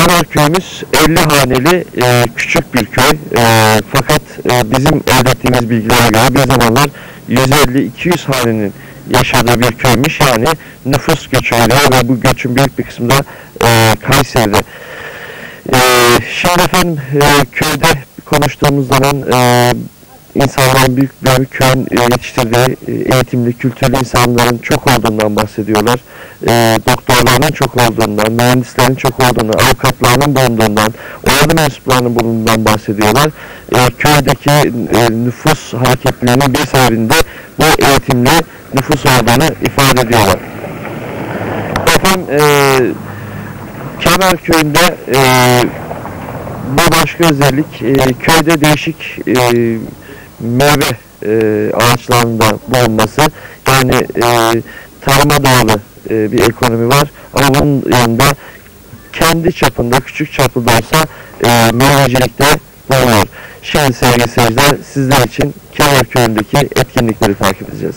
Kenar köyümüz 50 haneli e, küçük bir köy. E, fakat e, bizim elde ettiğimiz bilgilere göre bir zamanlar 150-200 hanenin yaşadığı bir köymüş. Yani nüfus göçü oluyor ve bu göçün büyük bir kısmı da e, Kayseri'de. E, şimdi efendim e, köyde konuştuğumuz zaman e, insanların büyük bir köyün e, yetiştirdiği e, eğitimli, kültürlü insanların çok olduğundan bahsediyorlar. E, doktorların çok olduğundan, mühendislerin çok olduğundan, avukatlarının bulunduğundan, ordu mensuplarının bulunduğundan bahsediyorlar. E, köydeki e, nüfus hareketliliğinin bir sebebinde bu eğitimli nüfus olduğunu ifade ediyorlar. Efendim, e, Kemer köyünde e, bir başka özellik e, köyde değişik e, meyve e, ağaçlarında bulunması. Yani e, tarıma bağlı e, bir ekonomi var. Ama bunun yanında kendi çapında, küçük çaplı da olsa e, meyvecilikte bulunuyor. Şimdi sevgili seyirciler sizler için Kemer köyündeki etkinlikleri takip edeceğiz.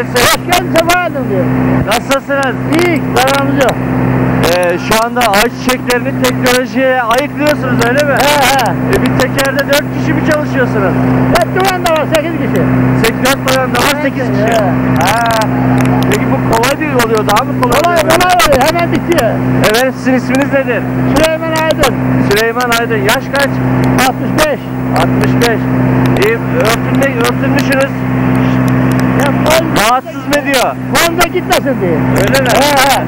Gelsin. Hoş geldin sefa diyor. Nasılsınız? İyi zararımız yok. Ee, şu anda ayçiçeklerini teknolojiye ayıklıyorsunuz öyle mi? He he. E, bir tekerde 4 kişi mi çalışıyorsunuz? Hep duran da var 8 kişi. 8 koyan da var 8 kişi. He. Ha. Peki bu kolay bir oluyor daha mı kolay? Kolay oluyor? kolay oluyor hemen bitiyor. Efendim sizin isminiz nedir? Süleyman Aydın. Süleyman Aydın. Yaş kaç? 65. 65. E, örtünme, örtünmüşsünüz. Rahatsız mı ediyor? kolda gitmesin diye. Öyle mi? He he.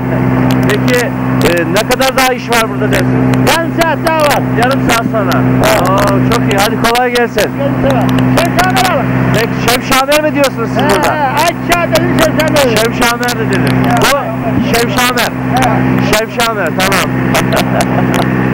Peki e, ne kadar daha iş var burada dersin? Yarım saat daha var. Yarım saat sonra. Oo, çok iyi. Hadi kolay gelsin. Sana alın. Peki Şemşamer mi diyorsunuz siz He burada? he. Aşağı dedin. Şemşamer de dedim. Bu Şemşamer. He. Şemşamer tamam.